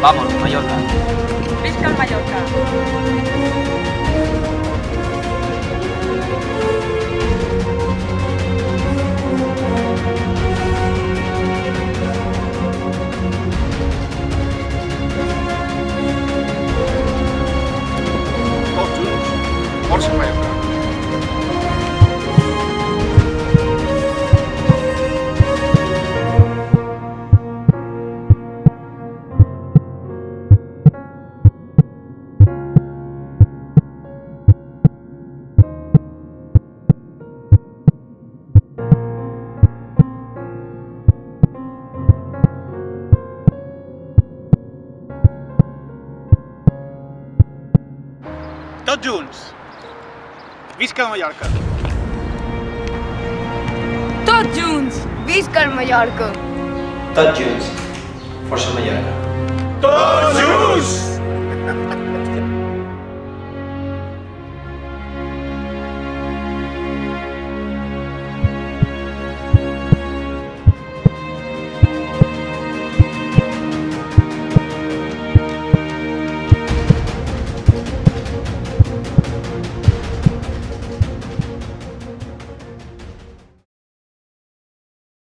Vamos, Mallorca. Tots junts. Visca Mallorca. Tots junts! Visca el Mallorca! Tots junts. Força Mallorca. Tots junts!